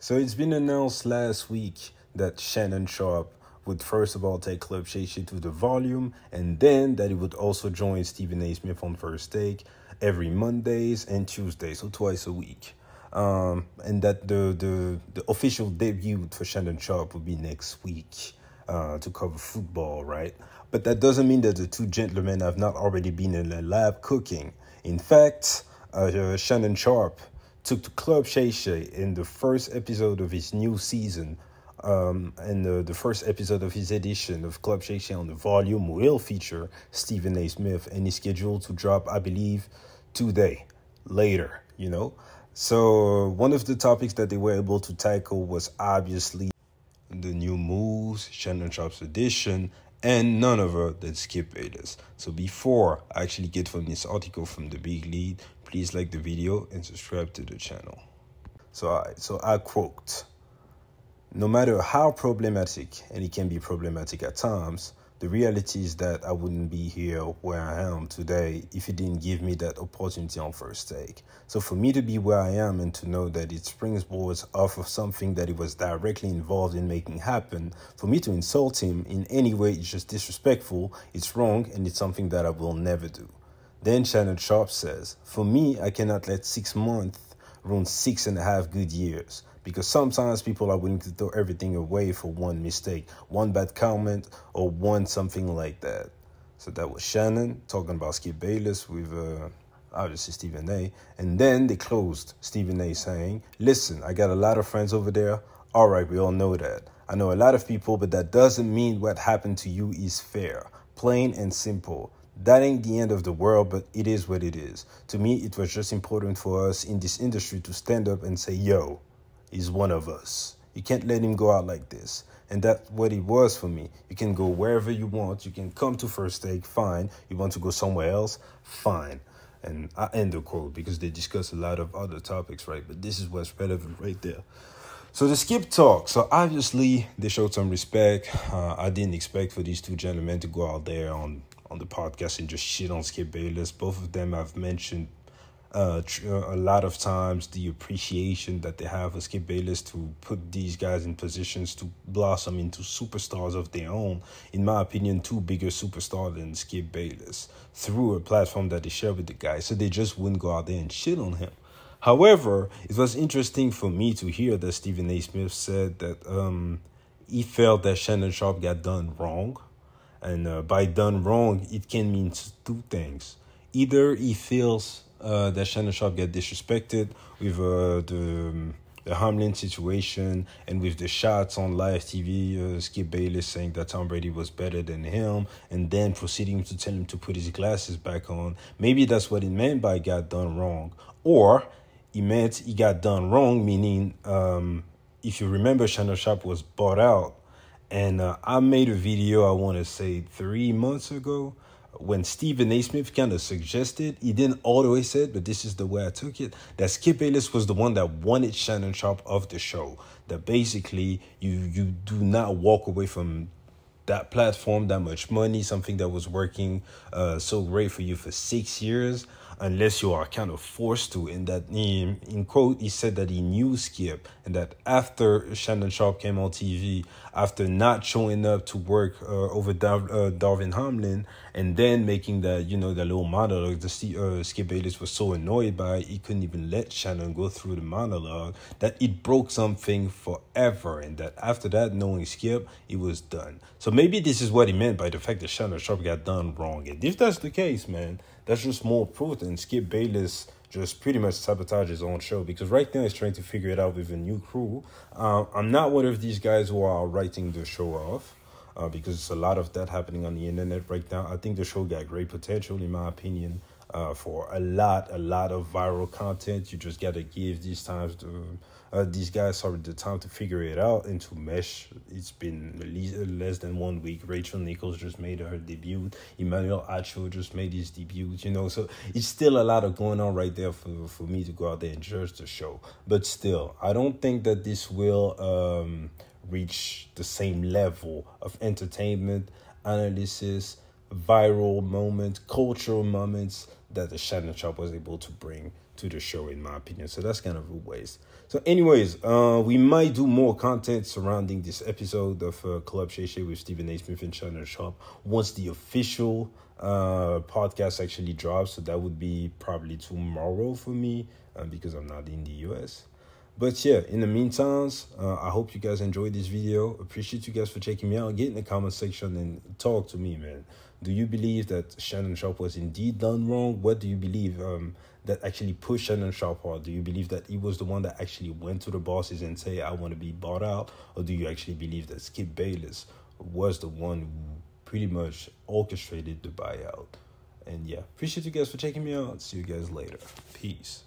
So it's been announced last week that Shannon Sharpe would first of all take Club Shay to the volume, and then that he would also join Stephen A. Smith on First Take every Mondays and Tuesdays, so twice a week. Um, and that the, the the official debut for Shannon Sharpe would be next week uh, to cover football, right? But that doesn't mean that the two gentlemen have not already been in the lab cooking. In fact, uh, Shannon Sharpe took to Club Shay Shay in the first episode of his new season. Um, and the, the first episode of his edition of Club Shay Shay on the volume will feature Stephen A. Smith and is scheduled to drop, I believe, today, later, you know. So, one of the topics that they were able to tackle was obviously the new moves, Shannon Sharpe's edition, and none other than Skip Bayless. So before I actually get from this article from the big lead, please like the video and subscribe to the channel. So I so I quote No matter how problematic, and it can be problematic at times, the reality is that I wouldn't be here where I am today if he didn't give me that opportunity on first take. So for me to be where I am and to know that it springboards off of something that he was directly involved in making happen, for me to insult him in any way is just disrespectful, it's wrong, and it's something that I will never do. Then Shannon Sharpe says, For me, I cannot let six months ruin six and a half good years because sometimes people are willing to throw everything away for one mistake, one bad comment, or one something like that. So that was Shannon talking about Skip Bayless with uh, obviously Stephen A. And then they closed Stephen A. saying, Listen, I got a lot of friends over there. All right, we all know that. I know a lot of people, but that doesn't mean what happened to you is fair. Plain and simple. That ain't the end of the world, but it is what it is. To me, it was just important for us in this industry to stand up and say, yo, He's one of us. You can't let him go out like this. And that's what it was for me. You can go wherever you want. You can come to First Take, fine. You want to go somewhere else, fine. And I end the quote because they discuss a lot of other topics, right? But this is what's relevant right there. So the skip talk. So obviously they showed some respect. Uh, I didn't expect for these two gentlemen to go out there on on the podcast and just shit on Skip Bayless. Both of them I've mentioned uh, a lot of times the appreciation that they have for Skip Bayless to put these guys in positions to blossom into superstars of their own. In my opinion, two bigger superstars than Skip Bayless through a platform that they share with the guys. So they just wouldn't go out there and shit on him. However, it was interesting for me to hear that Stephen A. Smith said that um, he felt that Shannon Sharpe got done wrong. And uh, by done wrong, it can mean two things. Either he feels uh, that Shannon Sharpe get disrespected with uh, the um, the Hamlin situation and with the shots on live TV, uh, Skip Bayless saying that Tom Brady was better than him, and then proceeding to tell him to put his glasses back on. Maybe that's what he meant by got done wrong, or he meant he got done wrong, meaning um, if you remember, Shannon Sharpe was bought out, and uh, I made a video I want to say three months ago when Stephen A. Smith kind of suggested, he didn't way say it, but this is the way I took it, that Skip Bayless was the one that wanted Shannon Sharpe of the show. That basically you you do not walk away from that platform, that much money, something that was working uh, so great for you for six years, unless you are kind of forced to. In that, in, in quote, he said that he knew Skip, and that after Shannon Sharpe came on TV, after not showing up to work uh, over Dar- uh, Darvin Hamlin, and then making that you know that little monologue, the uh, Skip Bayless was so annoyed by it, he couldn't even let Shannon go through the monologue that it broke something forever, and that after that, knowing Skip, it was done. So maybe this is what he meant by the fact that Shannon Sharpe got done wrong, and if that's the case, man that's just more proof than Skip Bayless just pretty much sabotage his own show because right now he's trying to figure it out with a new crew. Uh, I'm not one of these guys who are writing the show off. Uh, because it's a lot of that happening on the internet right now. I think the show got great potential, in my opinion, uh, for a lot, a lot of viral content. You just gotta give these times to uh, these guys sorry the time to figure it out and to mesh. It's been less than one week. Rachel Nichols just made her debut. Emmanuel Acho just made his debut. You know, so it's still a lot of going on right there for for me to go out there and judge the show. But still, I don't think that this will um, reach the same level of entertainment analysis viral moments, cultural moments that the Shannon Sharpe was able to bring to the show, in my opinion. So that's kind of a waste. So, anyways, uh, we might do more content surrounding this episode of uh, Club Shay Shay with Stephen A. Smith and Shannon Sharpe once the official uh, podcast actually drops. So that would be probably tomorrow for me uh, because I'm not in the US. But yeah, in the meantime, uh, I hope you guys enjoyed this video. Appreciate you guys for checking me out. Get in the comment section and talk to me, man. Do you believe that Shannon Sharpe was indeed done wrong? What do you believe? Um, that actually pushed Shannon Sharpe hard? Do you believe that he was the one that actually went to the bosses and say, I want to be bought out? Or do you actually believe that Skip Bayless was the one who pretty much orchestrated the buyout? And yeah, appreciate you guys for checking me out. See you guys later. Peace.